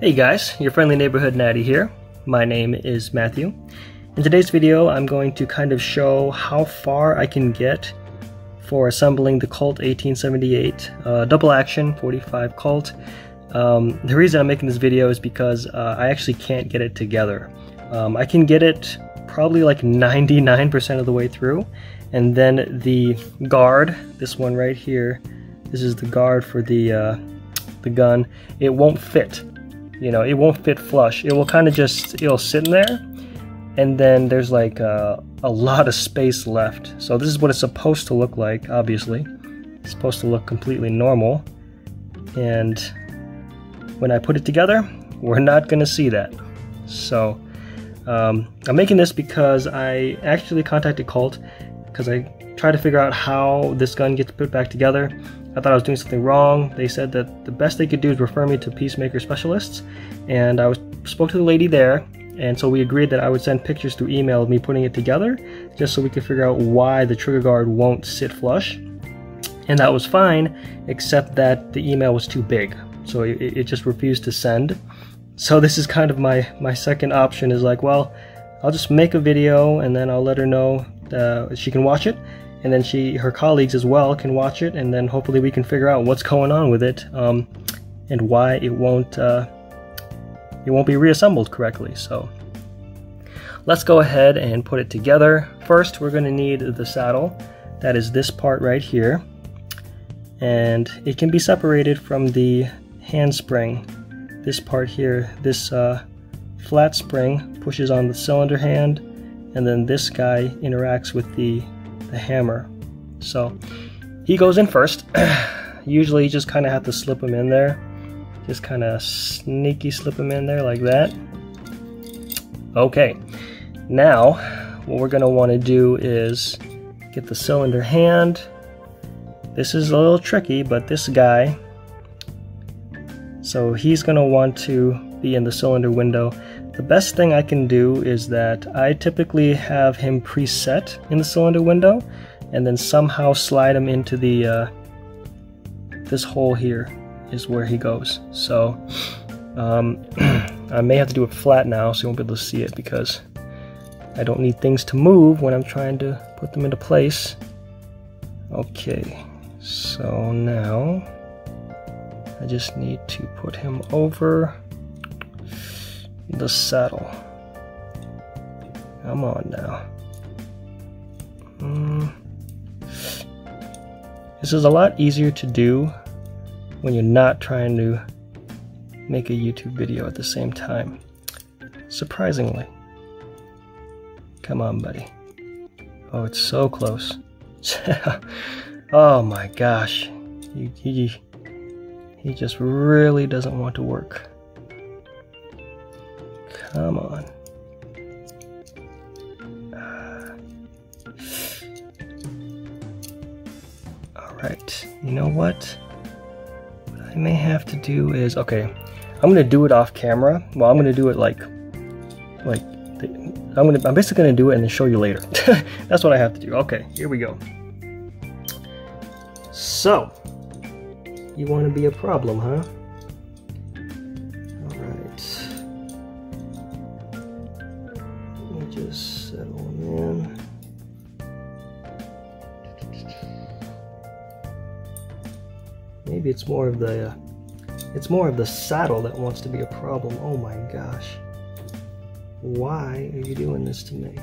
Hey guys, your friendly neighborhood natty here. My name is Matthew. In today's video, I'm going to kind of show how far I can get for assembling the Colt 1878 uh, double action 45 Colt. Um, the reason I'm making this video is because uh, I actually can't get it together. Um, I can get it probably like 99% of the way through, and then the guard, this one right here, this is the guard for the uh, the gun, it won't fit you know, it won't fit flush. It will kind of just, it'll sit in there and then there's like a, a lot of space left. So this is what it's supposed to look like, obviously. It's supposed to look completely normal. And when I put it together, we're not going to see that. So um, I'm making this because I actually contacted Colt because I tried to figure out how this gun gets put back together I thought I was doing something wrong. They said that the best they could do is refer me to peacemaker specialists, and I was spoke to the lady there, and so we agreed that I would send pictures through email of me putting it together, just so we could figure out why the trigger guard won't sit flush. And that was fine, except that the email was too big, so it, it just refused to send. So this is kind of my my second option is like, well, I'll just make a video and then I'll let her know uh, she can watch it and then she her colleagues as well can watch it and then hopefully we can figure out what's going on with it um, and why it won't uh, it won't be reassembled correctly. So let's go ahead and put it together. First we're going to need the saddle. That is this part right here. And it can be separated from the handspring. This part here this uh, flat spring pushes on the cylinder hand and then this guy interacts with the the hammer. So he goes in first. Usually you just kind of have to slip him in there. Just kind of sneaky slip him in there like that. Okay, now what we're going to want to do is get the cylinder hand. This is a little tricky, but this guy, so he's going to want to be in the cylinder window. The best thing I can do is that I typically have him preset in the cylinder window and then somehow slide him into the uh, this hole here is where he goes. So um, I may have to do it flat now so you won't be able to see it because I don't need things to move when I'm trying to put them into place. Okay, so now I just need to put him over the saddle. Come on now. Mm. This is a lot easier to do when you're not trying to make a YouTube video at the same time. Surprisingly. Come on, buddy. Oh, it's so close. oh my gosh. He, he, he just really doesn't want to work. Come on. Uh, Alright, you know what? What I may have to do is, okay, I'm gonna do it off camera. Well, I'm gonna do it like, like, I'm gonna, I'm basically gonna do it and then show you later. That's what I have to do. Okay, here we go. So, you wanna be a problem, huh? It's more of the, uh, it's more of the saddle that wants to be a problem. Oh my gosh. Why are you doing this to me?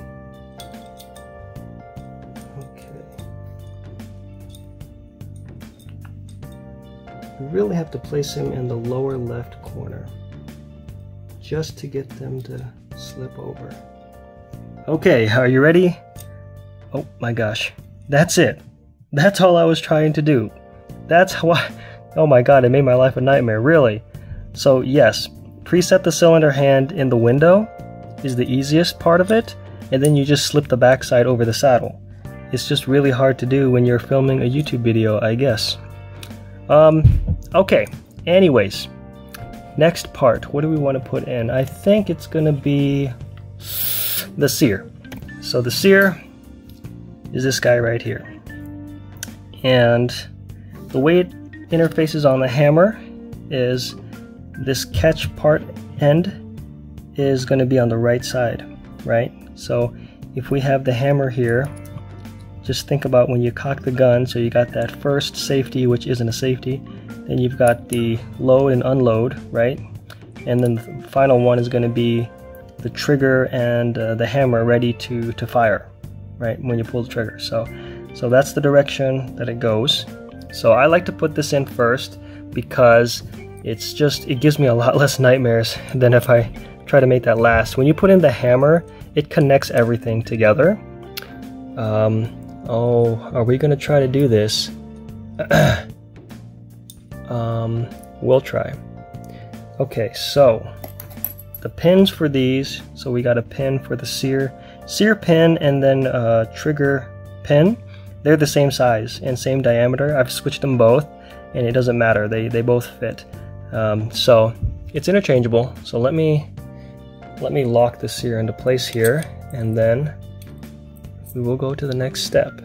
Okay. You really have to place him in the lower left corner just to get them to slip over. Okay, are you ready? Oh my gosh. That's it. That's all I was trying to do. That's why Oh my god, it made my life a nightmare, really. So yes, preset the cylinder hand in the window is the easiest part of it, and then you just slip the backside over the saddle. It's just really hard to do when you're filming a YouTube video, I guess. Um, okay, anyways, next part, what do we want to put in? I think it's gonna be the sear. So the sear is this guy right here. And the way it interfaces on the hammer is this catch part end is going to be on the right side, right? So if we have the hammer here, just think about when you cock the gun, so you got that first safety, which isn't a safety, then you've got the load and unload, right? And then the final one is going to be the trigger and uh, the hammer ready to, to fire, right? When you pull the trigger. So, so that's the direction that it goes. So I like to put this in first because it's just, it gives me a lot less nightmares than if I try to make that last. When you put in the hammer, it connects everything together. Um, oh, are we going to try to do this? um, we'll try. Okay, so the pins for these, so we got a pin for the sear, sear pin and then a trigger pin. They're the same size and same diameter. I've switched them both and it doesn't matter. They, they both fit. Um, so it's interchangeable. So let me let me lock this here into place here and then we will go to the next step.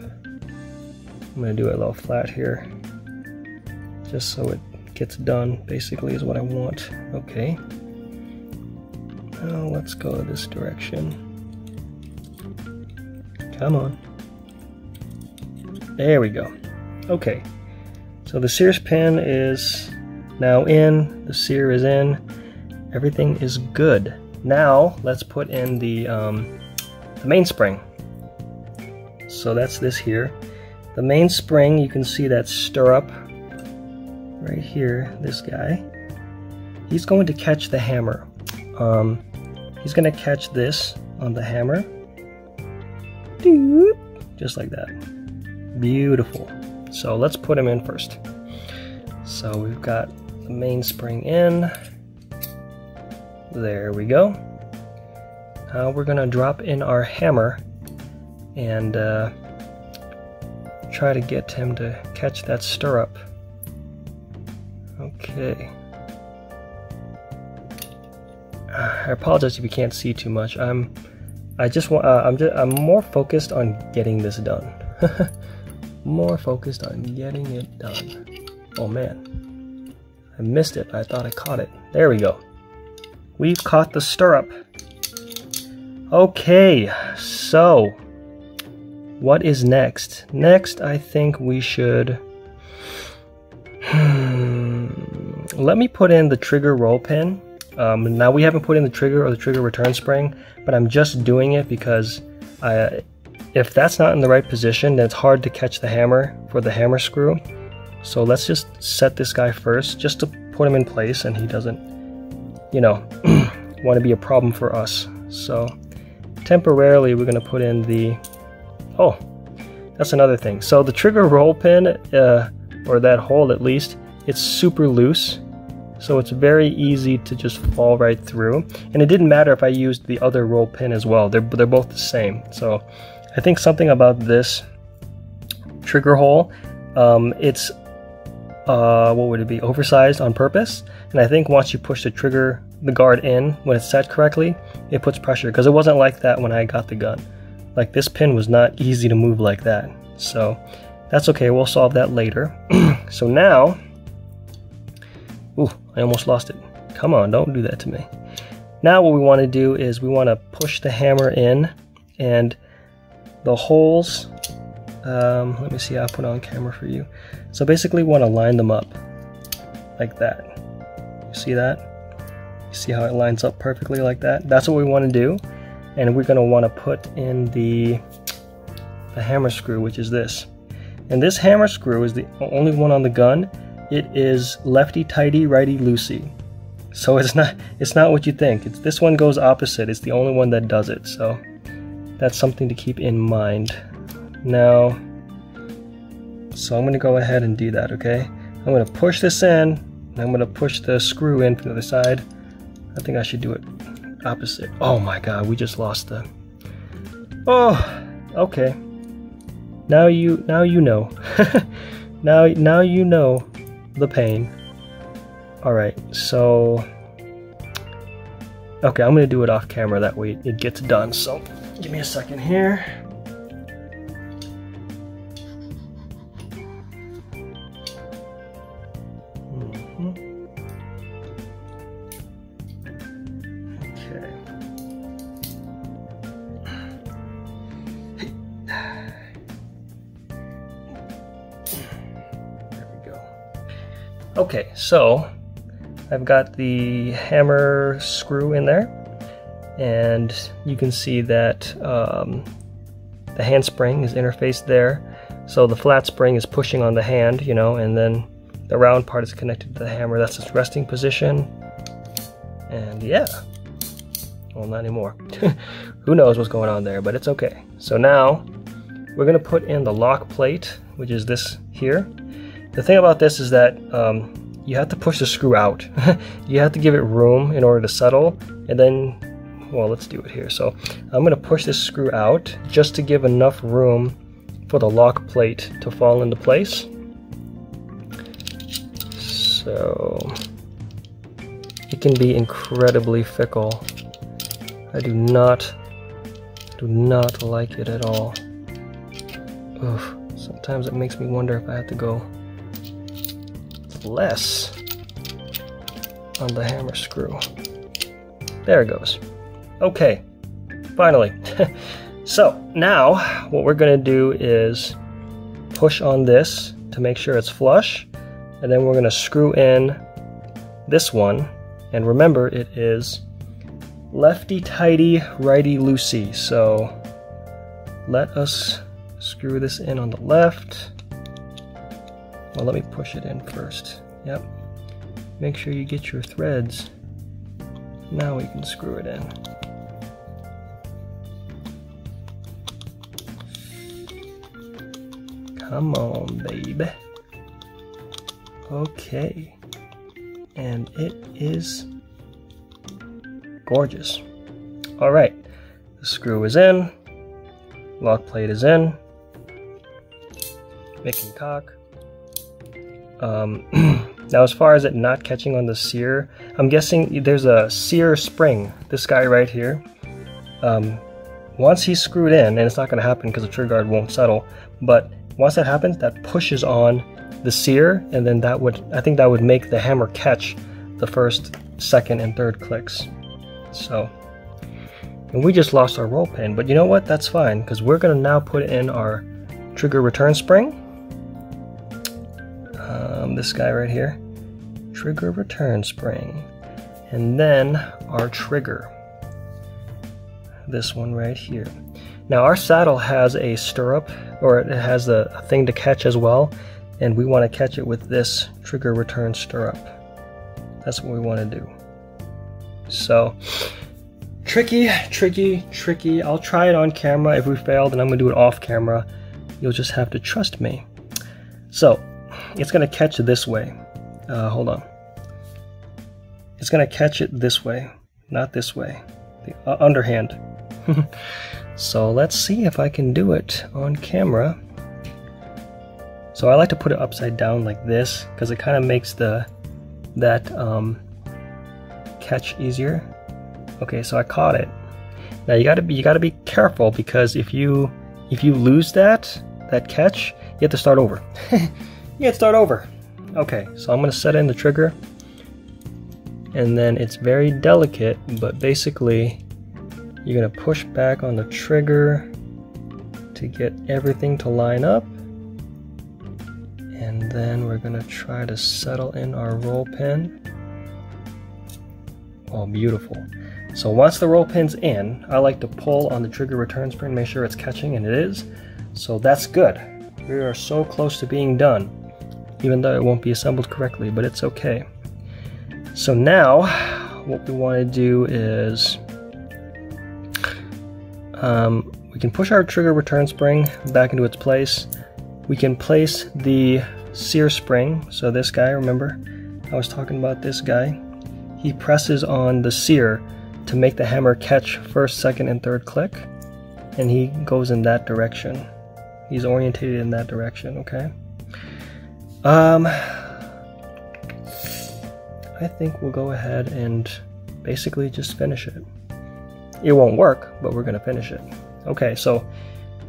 I'm to do it a little flat here just so it gets done basically is what I want. Okay. Now let's go this direction. Come on. There we go. Okay. So the sears pin is now in, the sear is in, everything is good. Now let's put in the, um, the mainspring. So that's this here. The mainspring, you can see that stirrup right here, this guy. He's going to catch the hammer. Um, he's going to catch this on the hammer. Just like that. Beautiful. So let's put him in first. So we've got the mainspring in. There we go. Now we're gonna drop in our hammer and uh, try to get him to catch that stirrup. Okay. I apologize if you can't see too much. I'm, I just want, uh, I'm just, I'm more focused on getting this done. more focused on getting it done. Oh man, I missed it. I thought I caught it. There we go. We've caught the stirrup. Okay, so what is next? Next, I think we should. Hmm, let me put in the trigger roll pin. Um, now we haven't put in the trigger or the trigger return spring, but I'm just doing it because I, if that's not in the right position, then it's hard to catch the hammer for the hammer screw. So let's just set this guy first, just to put him in place and he doesn't you know, want to be a problem for us. So temporarily we're going to put in the, oh, that's another thing. So the trigger roll pin, uh, or that hole at least, it's super loose. So it's very easy to just fall right through. And it didn't matter if I used the other roll pin as well. They're, they're both the same. So I think something about this trigger hole, um, it's, uh, what would it be, oversized on purpose. And I think once you push the trigger, the guard in, when it's set correctly, it puts pressure. Because it wasn't like that when I got the gun. Like this pin was not easy to move like that. So that's okay, we'll solve that later. so now, ooh, I almost lost it. Come on, don't do that to me. Now what we want to do is we want to push the hammer in and the holes, um, let me see, I'll put on camera for you. So basically want to line them up like that. You see that? You see how it lines up perfectly like that? That's what we want to do. And we're going to want to put in the, the hammer screw, which is this. And this hammer screw is the only one on the gun. It is lefty tighty, righty loosey. So it's not it's not what you think. It's this one goes opposite. It's the only one that does it. So that's something to keep in mind. Now, so I'm to go ahead and do that, okay? I'm to push this in and I'm to push the screw in from the other side. I think I should do it opposite. Oh my god, we just lost the... Oh, okay. Now you, now you know. now, now you know the pain. Alright, so... Okay, I'm to do it off camera, that way it gets done. So, Give me a second here. Okay, so I've got the hammer screw in there and you can see that um, the handspring is interfaced there. So the flat spring is pushing on the hand, you know, and then the round part is connected to the hammer. That's its resting position. And yeah, well, not anymore. Who knows what's going on there, but it's okay. So now we're gonna put in the lock plate, which is this here. The thing about this is that um, you have to push the screw out. you have to give it room in order to settle, and then well, let's do it here. So I'm going to push this screw out just to give enough room for the lock plate to fall into place. So it can be incredibly fickle. I do not, do not like it at all. Oof. Sometimes it makes me wonder if I have to go less on the hammer screw. There it goes. Okay, finally. so now what we're gonna do is push on this to make sure it's flush and then we're gonna screw in this one. And remember it is lefty tighty righty loosey. So let us screw this in on the left. Well let me push it in first. Yep. Make sure you get your threads. Now we can screw it in Come on, baby. Okay. And it is gorgeous. All right. The screw is in. Lock plate is in. Making cock. Um, now, as far as it not catching on the sear, I'm guessing there's a sear spring. This guy right here. Um, once he's screwed in, and it's not going to happen because the trigger guard won't settle, but once that happens, that pushes on the sear, and then that would, I think that would make the hammer catch the first, second, and third clicks. So, and we just lost our roll pin, but you know what? That's fine, because we're going to now put in our trigger return spring. Um, this guy right here. Trigger return spring. And then our trigger. This one right here. Now our saddle has a stirrup, or it has a, thing to catch as well, and we want to catch it with this trigger return stirrup. That's what we want to do. So, tricky, tricky, tricky. I'll try it on camera. If we fail, then I'm going to do it off camera. You'll just have to trust me. So, it's going to catch this way. Uh, hold on. It's going to catch it this way, not this way. The uh, underhand. So let's see if I can do it on camera. So I like to put it upside down like this because it kind of makes the that um, catch easier. Okay, so I caught it. Now you gotta be you gotta be careful because if you if you lose that that catch, you have to start over. you have to start over. Okay, so I'm gonna set in the trigger, and then it's very delicate, but basically you're going to push back on the trigger to get everything to line up. And then we're going to try to settle in our roll pin. Oh, beautiful. So once the roll pin's in, I like to pull on the trigger return spring, make sure it's catching, and it is. So that's good. We are so close to being done, even though it won't be assembled correctly, but it's okay. So now, what we want to do is um, we can push our trigger return spring back into its place. We can place the sear spring, so this guy, remember, I was talking about this guy. He presses on the sear to make the hammer catch first, second, and third click, and he goes in that direction. He's orientated in that direction, okay? Um, I think we'll go ahead and basically just finish it. It won't work, but we're going to finish it. Okay, so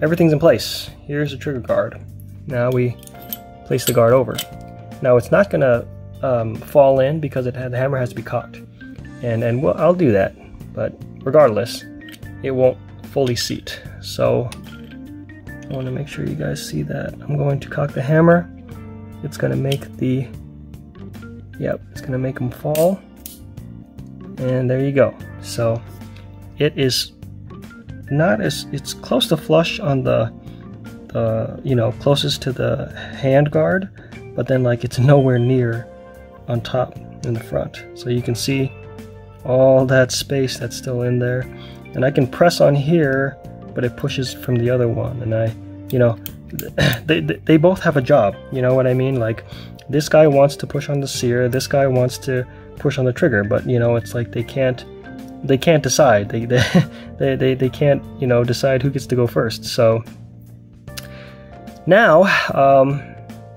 everything's in place. Here's the trigger guard. Now we place the guard over. Now it's not going to um, fall in because it had, the hammer has to be cocked. And, and well, I'll do that, but regardless, it won't fully seat. So I want to make sure you guys see that. I'm going to cock the hammer. It's going to make the Yep, it's gonna make them fall. And there you go. So it is not as, it's close to flush on the, the you know, closest to the hand guard, but then like it's nowhere near on top in the front. So you can see all that space that's still in there. And I can press on here, but it pushes from the other one. And I, you know, they, they both have a job. You know what I mean? Like this guy wants to push on the sear, this guy wants to push on the trigger, but you know, it's like they can't they can't decide. They they, they, they can't, you know, decide who gets to go first. So now, um,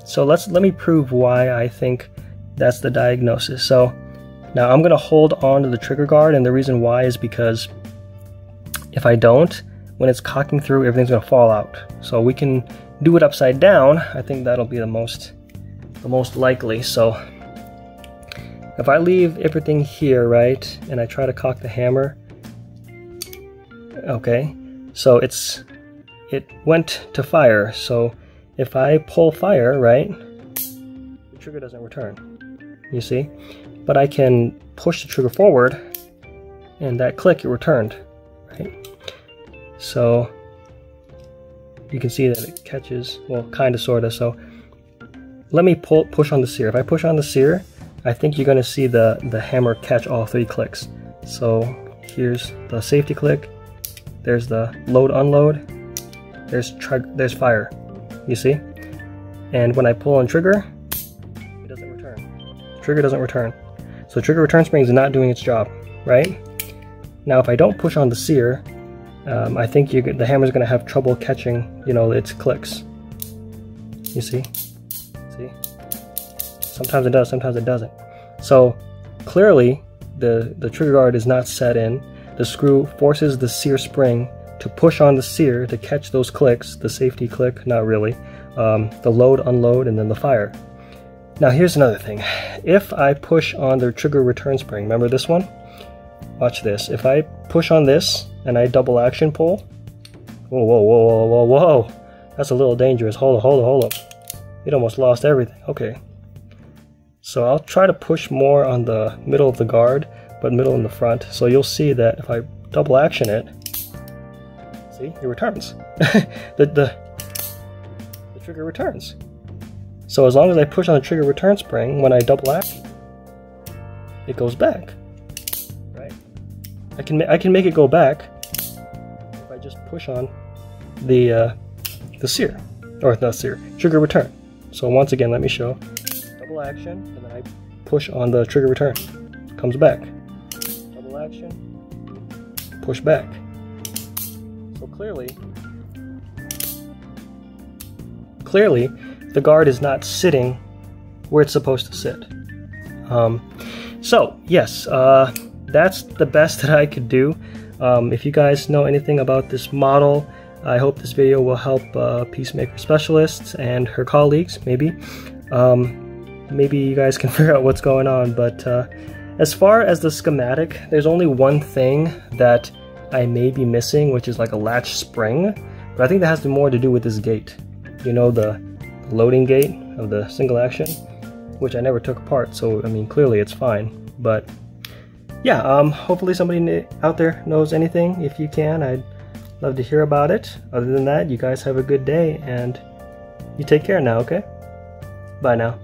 so let's let me prove why I think that's the diagnosis. So now I'm gonna hold on to the trigger guard, and the reason why is because if I don't, when it's cocking through, everything's gonna fall out. So we can do it upside down. I think that'll be the most the most likely. So if I leave everything here, right, and I try to cock the hammer, okay, so it's it went to fire. So if I pull fire, right, the trigger doesn't return. You see? But I can push the trigger forward, and that click it returned, right? So you can see that it catches, well, kind of, sort of. So let me pull, push on the sear. If I push on the sear, I think you're going to see the, the hammer catch all three clicks. So here's the safety click, there's the load unload, there's, there's fire, you see? And when I pull on trigger, it doesn't return. Trigger doesn't return. So trigger return spring is not doing its job, right? Now if I don't push on the sear, um, I think the hammer's going to have trouble catching, you know, its clicks. You see? See? Sometimes it does, sometimes it doesn't. So clearly, the, the trigger guard is not set in. The screw forces the sear spring to push on the sear to catch those clicks, the safety click, not really, um, the load, unload, and then the fire. Now here's another thing. If I push on the trigger return spring, remember this one? Watch this. If I push on this and I double action pull, whoa, whoa, whoa, whoa, whoa, whoa, that's a little dangerous. Hold on, hold on, hold on. It almost lost everything. Okay. So I'll try to push more on the middle of the guard, but middle in the front. So you'll see that if I double action it, see, it returns. the, the, the trigger returns. So as long as I push on the trigger return spring, when I double action, it goes back. Right? I can I can make it go back if I just push on the uh, the sear or not sear trigger return. So once again, let me show double action, and then I push on the trigger return, comes back. Double action, push back. So clearly, clearly, the guard is not sitting where it's supposed to sit. Um, so yes. Uh, that's the best that I could do. Um, if you guys know anything about this model, I hope this video will help uh, Peacemaker specialists and her colleagues, maybe. Um, maybe you guys can figure out what's going on, but uh, as far as the schematic, there's only one thing that I may be missing, which is like a latch spring, but I think that has more to do with this gate. You know, the loading gate of the single action, which I never took apart, so I mean, clearly it's fine, but yeah, um, hopefully somebody out there knows anything. If you can, I'd love to hear about it. Other than that, you guys have a good day and you take care now, okay? Bye now.